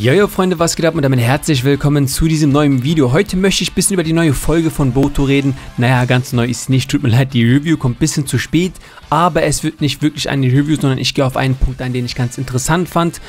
Jojo Freunde, was geht ab und damit herzlich willkommen zu diesem neuen Video. Heute möchte ich ein bisschen über die neue Folge von Boto reden. Naja, ganz neu ist nicht, tut mir leid, die Review kommt ein bisschen zu spät, aber es wird nicht wirklich eine Review, sondern ich gehe auf einen Punkt ein, den ich ganz interessant fand.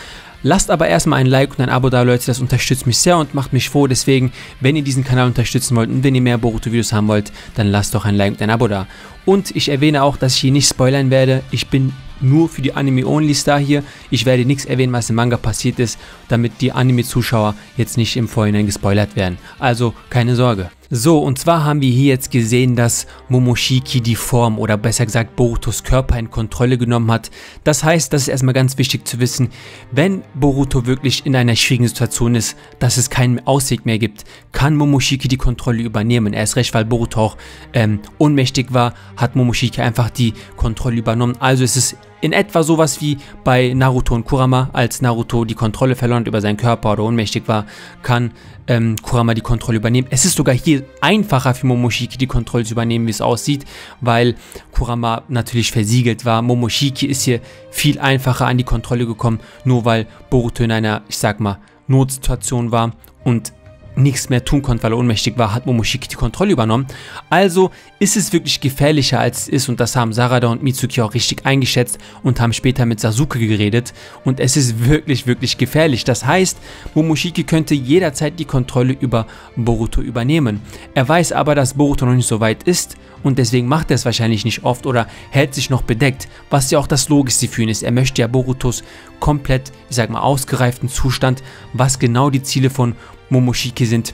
Lasst aber erstmal ein Like und ein Abo da, Leute, das unterstützt mich sehr und macht mich froh. Deswegen, wenn ihr diesen Kanal unterstützen wollt und wenn ihr mehr Boruto-Videos haben wollt, dann lasst doch ein Like und ein Abo da. Und ich erwähne auch, dass ich hier nicht spoilern werde. Ich bin nur für die Anime-Onlys da hier. Ich werde nichts erwähnen, was im Manga passiert ist, damit die Anime-Zuschauer jetzt nicht im Vorhinein gespoilert werden. Also keine Sorge. So, und zwar haben wir hier jetzt gesehen, dass Momoshiki die Form oder besser gesagt Borutos Körper in Kontrolle genommen hat. Das heißt, das ist erstmal ganz wichtig zu wissen, wenn Boruto wirklich in einer schwierigen Situation ist, dass es keinen Ausweg mehr gibt, kann Momoshiki die Kontrolle übernehmen. Erst recht, weil Boruto auch ähm, ohnmächtig war, hat Momoshiki einfach die Kontrolle übernommen. Also ist es in etwa sowas wie bei Naruto und Kurama, als Naruto die Kontrolle verloren über seinen Körper oder ohnmächtig war, kann ähm, Kurama die Kontrolle übernehmen. Es ist sogar hier einfacher für Momoshiki die Kontrolle zu übernehmen, wie es aussieht, weil Kurama natürlich versiegelt war. Momoshiki ist hier viel einfacher an die Kontrolle gekommen, nur weil Boruto in einer, ich sag mal, Notsituation war und nichts mehr tun konnte, weil er ohnmächtig war, hat Momoshiki die Kontrolle übernommen. Also ist es wirklich gefährlicher als es ist und das haben Sarada und Mitsuki auch richtig eingeschätzt und haben später mit Sasuke geredet und es ist wirklich, wirklich gefährlich. Das heißt, Momoshiki könnte jederzeit die Kontrolle über Boruto übernehmen. Er weiß aber, dass Boruto noch nicht so weit ist und deswegen macht er es wahrscheinlich nicht oft oder hält sich noch bedeckt, was ja auch das Logischste für ihn ist. Er möchte ja Borutos komplett, ich sag mal, ausgereiften Zustand, was genau die Ziele von Momoshiki sind,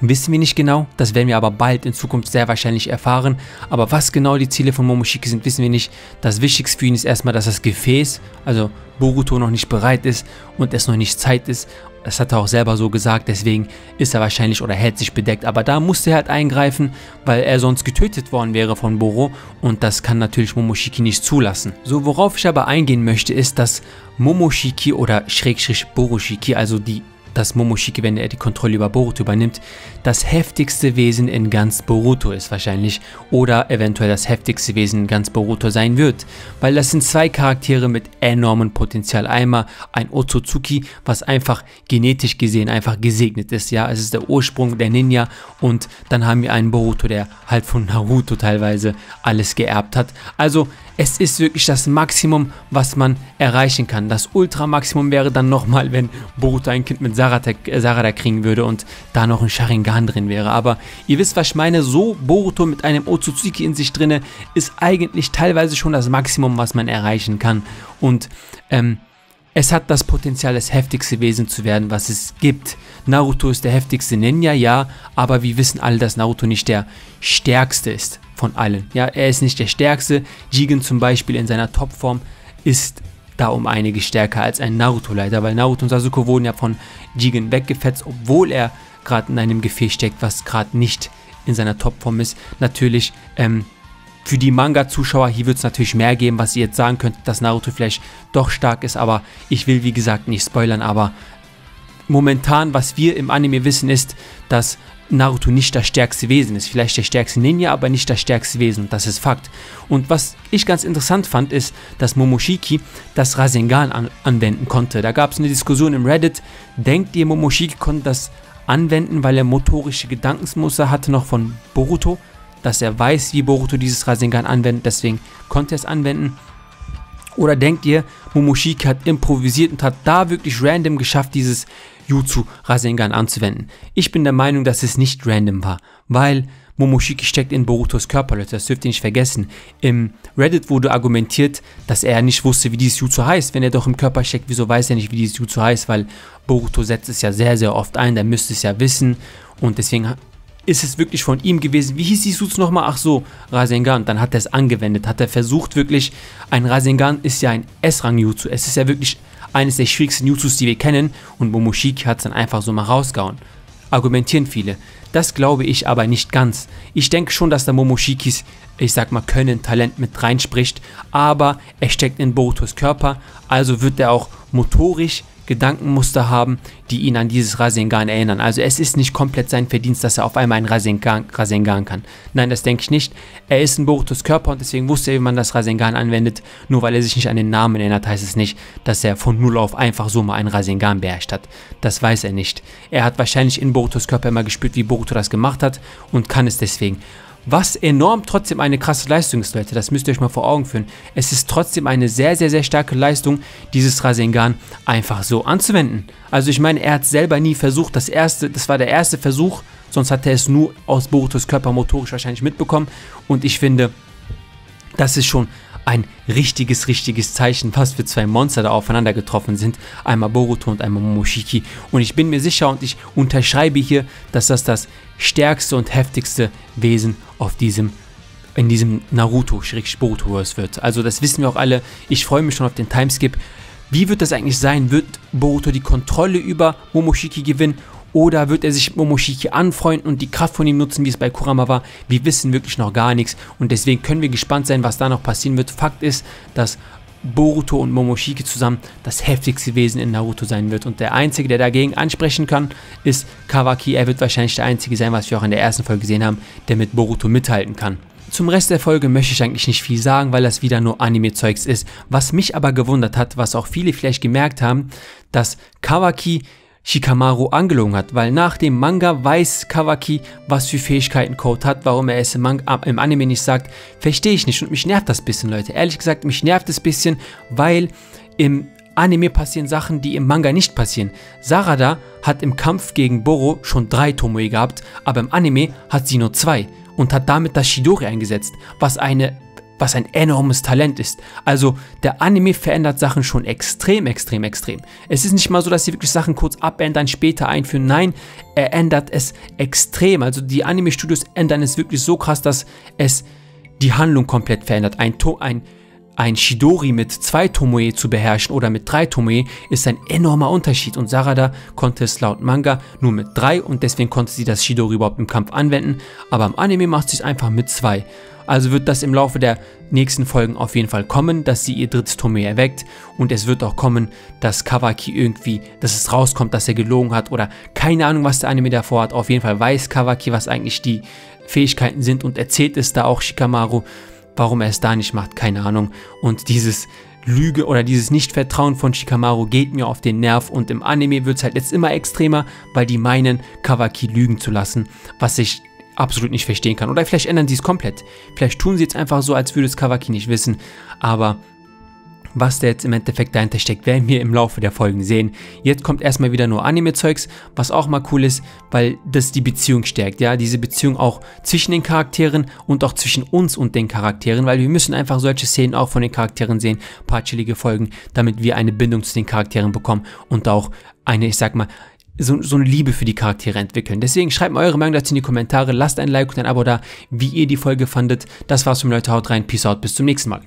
wissen wir nicht genau. Das werden wir aber bald in Zukunft sehr wahrscheinlich erfahren. Aber was genau die Ziele von Momoshiki sind, wissen wir nicht. Das Wichtigste für ihn ist erstmal, dass das Gefäß, also Boruto, noch nicht bereit ist und es noch nicht Zeit ist. Das hat er auch selber so gesagt, deswegen ist er wahrscheinlich oder hält sich bedeckt. Aber da musste er halt eingreifen, weil er sonst getötet worden wäre von Boro und das kann natürlich Momoshiki nicht zulassen. So, worauf ich aber eingehen möchte, ist, dass Momoshiki oder Schrägstrich Boroshiki, also die dass Momoshiki, wenn er die Kontrolle über Boruto übernimmt, das heftigste Wesen in ganz Boruto ist wahrscheinlich oder eventuell das heftigste Wesen in ganz Boruto sein wird, weil das sind zwei Charaktere mit enormem Potenzial. Einmal ein Otsutsuki, was einfach genetisch gesehen einfach gesegnet ist, ja, es ist der Ursprung der Ninja und dann haben wir einen Boruto, der halt von Naruto teilweise alles geerbt hat. Also es ist wirklich das Maximum, was man erreichen kann. Das Ultramaximum wäre dann nochmal, wenn Boruto ein Kind mit Sarada, äh, Sarada kriegen würde und da noch ein Sharingan drin wäre. Aber ihr wisst, was ich meine. So Boruto mit einem Otsutsuki in sich drinne ist eigentlich teilweise schon das Maximum, was man erreichen kann. Und ähm, es hat das Potenzial, das heftigste Wesen zu werden, was es gibt. Naruto ist der heftigste Ninja, ja, aber wir wissen alle, dass Naruto nicht der stärkste ist von allen. Ja, er ist nicht der stärkste. Jigen zum Beispiel in seiner Topform ist da um einige stärker als ein Naruto-Leiter, weil Naruto und Sasuke wurden ja von Jigen weggefetzt, obwohl er gerade in einem Gefäß steckt, was gerade nicht in seiner Topform ist. Natürlich ähm, für die Manga-Zuschauer, hier wird es natürlich mehr geben, was ihr jetzt sagen könnt, dass Naruto vielleicht doch stark ist, aber ich will wie gesagt nicht spoilern, aber momentan, was wir im Anime wissen, ist, dass Naruto nicht das stärkste Wesen ist. Vielleicht der stärkste Ninja, aber nicht das stärkste Wesen. Das ist Fakt. Und was ich ganz interessant fand, ist, dass Momoshiki das Rasengan an anwenden konnte. Da gab es eine Diskussion im Reddit. Denkt ihr, Momoshiki konnte das anwenden, weil er motorische Gedankensmuster hatte noch von Boruto? dass er weiß, wie Boruto dieses Rasengan anwendet, deswegen konnte er es anwenden. Oder denkt ihr, Momoshiki hat improvisiert und hat da wirklich random geschafft, dieses Jutsu Rasengan anzuwenden? Ich bin der Meinung, dass es nicht random war, weil Momoshiki steckt in Borutos Körper, Leute, das dürft ihr nicht vergessen. Im Reddit wurde argumentiert, dass er nicht wusste, wie dieses Jutsu heißt. Wenn er doch im Körper steckt, wieso weiß er nicht, wie dieses Jutsu heißt? Weil Boruto setzt es ja sehr, sehr oft ein, der müsste es ja wissen. Und deswegen ist es wirklich von ihm gewesen. Wie hieß die Suits nochmal? Ach so, Rasengan. Dann hat er es angewendet, hat er versucht wirklich, ein Rasengan ist ja ein S-Rang-Jutsu. Es ist ja wirklich eines der schwierigsten Jutsus, die wir kennen und Momoshiki hat es dann einfach so mal rausgehauen. Argumentieren viele. Das glaube ich aber nicht ganz. Ich denke schon, dass der Momoshikis, ich sag mal, Können, Talent mit reinspricht, aber er steckt in Borutos Körper, also wird er auch motorisch Gedankenmuster haben, die ihn an dieses Rasengan erinnern. Also es ist nicht komplett sein Verdienst, dass er auf einmal einen Rasengan, Rasengan kann. Nein, das denke ich nicht. Er ist ein Borutos Körper und deswegen wusste er, wie man das Rasengan anwendet. Nur weil er sich nicht an den Namen erinnert, heißt es nicht, dass er von Null auf einfach so mal einen Rasengan beherrscht hat. Das weiß er nicht. Er hat wahrscheinlich in Borutos Körper immer gespürt, wie Boruto das gemacht hat und kann es deswegen. Was enorm trotzdem eine krasse Leistung ist, Leute. Das müsst ihr euch mal vor Augen führen. Es ist trotzdem eine sehr, sehr, sehr starke Leistung, dieses Rasengan einfach so anzuwenden. Also ich meine, er hat selber nie versucht. Das erste, das war der erste Versuch. Sonst hat er es nur aus Borutos Körper motorisch wahrscheinlich mitbekommen. Und ich finde, das ist schon ein richtiges, richtiges Zeichen, was für zwei Monster da aufeinander getroffen sind. Einmal Boruto und einmal Momoshiki. Und ich bin mir sicher und ich unterschreibe hier, dass das das stärkste und heftigste Wesen auf diesem in diesem Naruto-Boruto-Verse wird. Also das wissen wir auch alle. Ich freue mich schon auf den Timeskip. Wie wird das eigentlich sein? Wird Boruto die Kontrolle über Momoshiki gewinnen oder wird er sich mit Momoshiki anfreunden und die Kraft von ihm nutzen, wie es bei Kurama war? Wir wissen wirklich noch gar nichts und deswegen können wir gespannt sein, was da noch passieren wird. Fakt ist, dass Boruto und Momoshiki zusammen das heftigste Wesen in Naruto sein wird. Und der Einzige, der dagegen ansprechen kann, ist Kawaki. Er wird wahrscheinlich der Einzige sein, was wir auch in der ersten Folge gesehen haben, der mit Boruto mithalten kann. Zum Rest der Folge möchte ich eigentlich nicht viel sagen, weil das wieder nur Anime-Zeugs ist. Was mich aber gewundert hat, was auch viele vielleicht gemerkt haben, dass Kawaki Shikamaru angelogen hat, weil nach dem Manga weiß Kawaki, was für Fähigkeiten Code hat, warum er es im, Manga, im Anime nicht sagt, verstehe ich nicht und mich nervt das bisschen, Leute. Ehrlich gesagt, mich nervt es bisschen, weil im Anime passieren Sachen, die im Manga nicht passieren. Sarada hat im Kampf gegen Boro schon drei Tomoe gehabt, aber im Anime hat sie nur zwei und hat damit das Shidori eingesetzt, was eine was ein enormes Talent ist. Also der Anime verändert Sachen schon extrem, extrem, extrem. Es ist nicht mal so, dass sie wirklich Sachen kurz abändern, später einführen. Nein, er ändert es extrem. Also die Anime-Studios ändern es wirklich so krass, dass es die Handlung komplett verändert. Ein, ein, ein Shidori mit zwei Tomoe zu beherrschen oder mit drei Tomoe ist ein enormer Unterschied und Sarada konnte es laut Manga nur mit drei und deswegen konnte sie das Shidori überhaupt im Kampf anwenden, aber im Anime macht sie es einfach mit zwei. Also wird das im Laufe der nächsten Folgen auf jeden Fall kommen, dass sie ihr drittes Tomoe erweckt und es wird auch kommen, dass Kawaki irgendwie, dass es rauskommt, dass er gelogen hat oder keine Ahnung, was der Anime davor hat. Auf jeden Fall weiß Kawaki, was eigentlich die Fähigkeiten sind und erzählt es da auch Shikamaru, warum er es da nicht macht, keine Ahnung. Und dieses Lüge oder dieses Nichtvertrauen von Shikamaru geht mir auf den Nerv und im Anime wird es halt jetzt immer extremer, weil die meinen, Kawaki lügen zu lassen, was ich absolut nicht verstehen kann. Oder vielleicht ändern sie es komplett. Vielleicht tun sie jetzt einfach so, als würde es Kawaki nicht wissen. Aber was da jetzt im Endeffekt dahinter steckt, werden wir im Laufe der Folgen sehen. Jetzt kommt erstmal wieder nur Anime-Zeugs, was auch mal cool ist, weil das die Beziehung stärkt. Ja, diese Beziehung auch zwischen den Charakteren und auch zwischen uns und den Charakteren, weil wir müssen einfach solche Szenen auch von den Charakteren sehen, paar chillige Folgen, damit wir eine Bindung zu den Charakteren bekommen und auch eine, ich sag mal, so, so eine Liebe für die Charaktere entwickeln. Deswegen schreibt mal eure Meinung dazu in die Kommentare, lasst ein Like und ein Abo da, wie ihr die Folge fandet. Das war's von Leute, haut rein, peace out, bis zum nächsten Mal.